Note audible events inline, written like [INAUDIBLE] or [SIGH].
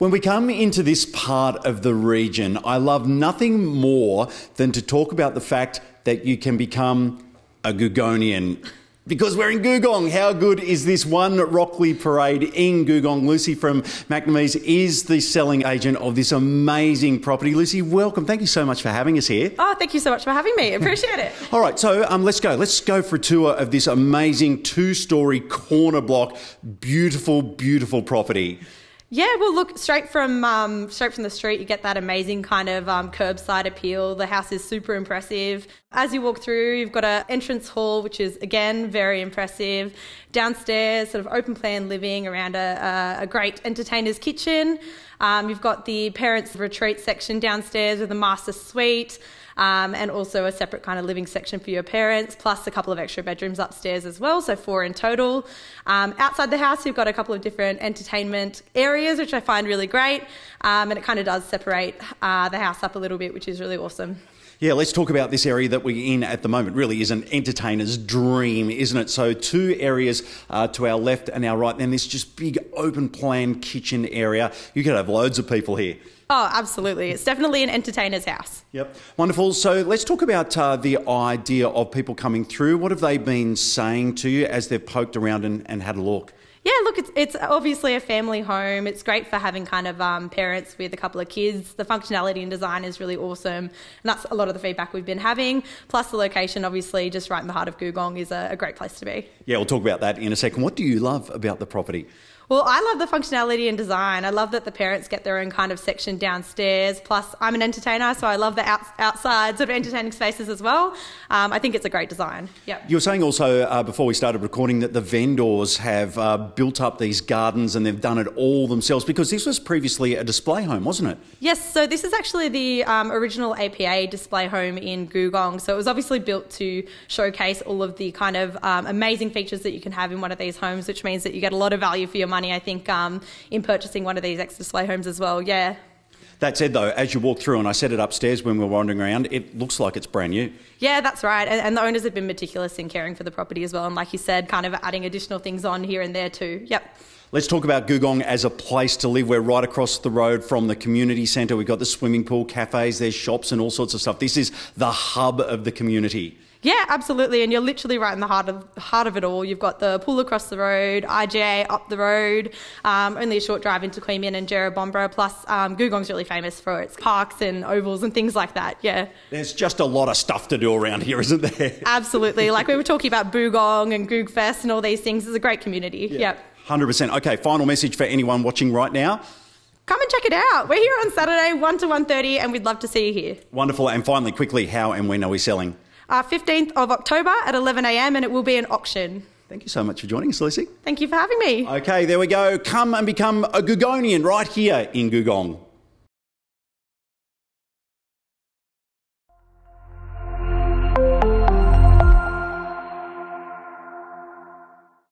When we come into this part of the region, I love nothing more than to talk about the fact that you can become a Googonian. Because we're in Googong. How good is this one Rockley parade in Googong? Lucy from McNamee's is the selling agent of this amazing property. Lucy, welcome. Thank you so much for having us here. Oh, thank you so much for having me. Appreciate it. [LAUGHS] All right, so um, let's go. Let's go for a tour of this amazing two story corner block, beautiful, beautiful property. Yeah, well, look straight from um, straight from the street, you get that amazing kind of um, curbside appeal. The house is super impressive. As you walk through, you've got an entrance hall, which is again very impressive. Downstairs, sort of open plan living around a, a, a great entertainer's kitchen. Um, you've got the parents' retreat section downstairs with a master suite um, and also a separate kind of living section for your parents, plus a couple of extra bedrooms upstairs as well, so four in total. Um, outside the house, you've got a couple of different entertainment areas, which I find really great, um, and it kind of does separate uh, the house up a little bit, which is really awesome. Yeah, let's talk about this area that we're in at the moment. Really is an entertainer's dream, isn't it? So, two areas uh, to our left and our right, then this just big open plan kitchen area. You could have loads of people here. Oh, absolutely. It's definitely an entertainer's house. Yep. Wonderful. So let's talk about uh, the idea of people coming through. What have they been saying to you as they've poked around and, and had a look? Yeah, look, it's, it's obviously a family home. It's great for having kind of um, parents with a couple of kids. The functionality and design is really awesome. And that's a lot of the feedback we've been having. Plus, the location, obviously, just right in the heart of Googong, is a, a great place to be. Yeah, we'll talk about that in a second. What do you love about the property? Well, I love the functionality and design. I love that the parents get their own kind of section downstairs. Plus, I'm an entertainer, so I love the out, outside sort of entertaining spaces as well. Um, I think it's a great design. Yeah. You were saying also uh, before we started recording that the vendors have uh, built up these gardens and they've done it all themselves because this was previously a display home, wasn't it? Yes. So this is actually the um, original APA display home in Googong. So it was obviously built to showcase all of the kind of um, amazing features that you can have in one of these homes, which means that you get a lot of value for your money money, I think, um, in purchasing one of these ex display homes as well. Yeah. That said, though, as you walk through, and I said it upstairs when we were wandering around, it looks like it's brand new. Yeah, that's right. And, and, the owners have been meticulous in caring for the property as well. And like you said, kind of adding additional things on here and there too. Yep. Let's talk about Googong as a place to live. We're right across the road from the community centre. We've got the swimming pool, cafes, there's shops, and all sorts of stuff. This is the hub of the community. Yeah, absolutely. And you're literally right in the heart of heart of it all. You've got the pool across the road, IGA up the road, um, only a short drive into Queanbeyan and Jerrabomberra. Plus, um, Googong's really famous for its parks and ovals and things like that. Yeah. There's just a lot of stuff to do around here, isn't there? [LAUGHS] Absolutely. like we were talking about Boogong and Googfest and all these things. It's a great community. Yeah. Yep. 100%. Okay, final message for anyone watching right now come and check it out. We're here on Saturday, 1 to 1.30, and we'd love to see you here. Wonderful. And finally, quickly, how and when are we selling? uh, 15th of October at 11am, and it will be an auction. Thank you so much for joining us, Lucy. Thank you for having me. Okay, there we go. Come and become a Googonian right here in Googong.